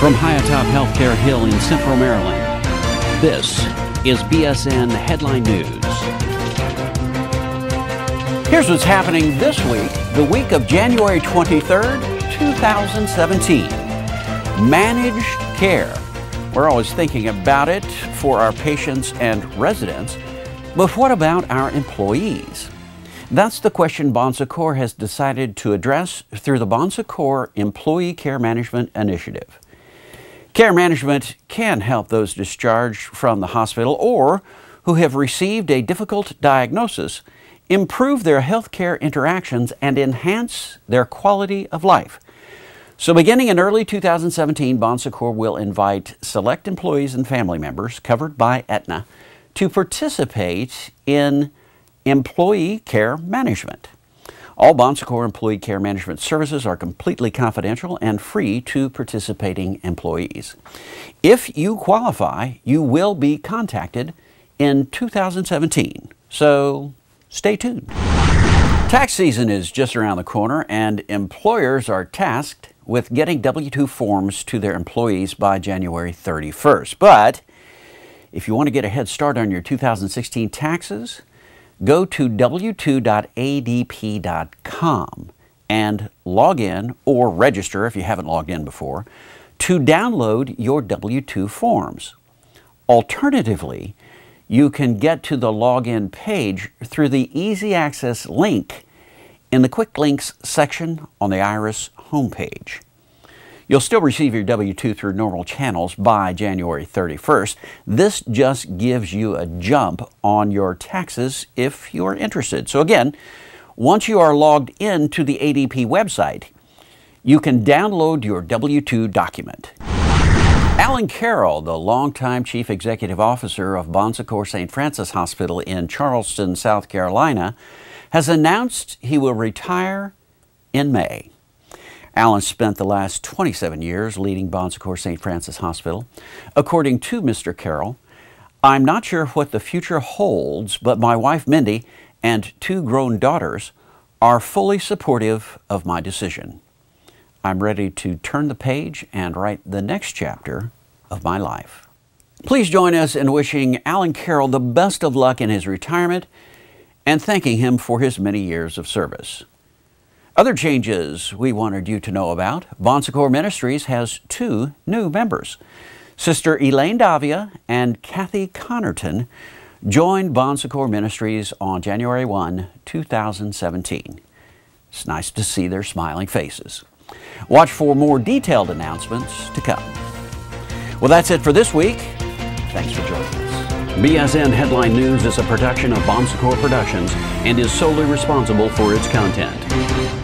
From high atop Healthcare Hill in Central Maryland, this is BSN Headline News. Here's what's happening this week, the week of January 23rd, 2017. Managed care. We're always thinking about it for our patients and residents, but what about our employees? That's the question Bon Secours has decided to address through the Bon Secours Employee Care Management Initiative. Care management can help those discharged from the hospital or who have received a difficult diagnosis improve their healthcare interactions and enhance their quality of life. So, beginning in early 2017, Bon Secours will invite select employees and family members covered by Aetna to participate in employee care management. All Bon Secours employee care management services are completely confidential and free to participating employees. If you qualify, you will be contacted in 2017. So stay tuned. Tax season is just around the corner, and employers are tasked with getting W 2 forms to their employees by January 31st. But if you want to get a head start on your 2016 taxes, go to w2.adp.com and log in or register if you haven't logged in before to download your W 2 forms. Alternatively, you can get to the login page through the Easy Access link in the Quick Links section on the IRS homepage. You'll still receive your W 2 through normal channels by January 31st. This just gives you a jump on your taxes if you're interested. So, again, once you are logged in to the ADP website, you can download your W 2 document. Alan Carroll, the longtime Chief Executive Officer of Bon Secours St. Francis Hospital in Charleston, South Carolina, has announced he will retire in May. Alan spent the last 27 years leading Bon Secours St. Francis Hospital. According to Mr. Carroll, I'm not sure what the future holds, but my wife Mindy and two grown daughters are fully supportive of my decision. I'm ready to turn the page and write the next chapter of my life. Please join us in wishing Alan Carroll the best of luck in his retirement and thanking him for his many years of service. Other changes we wanted you to know about Bon Secours Ministries has two new members. Sister Elaine Davia and Kathy Connerton joined Bon Secours Ministries on January 1, 2017. It's nice to see their smiling faces. Watch for more detailed announcements to come. Well, that's it for this week. Thanks for joining us. BSN Headline News is a production of Bon Secours Productions and is solely responsible for its content.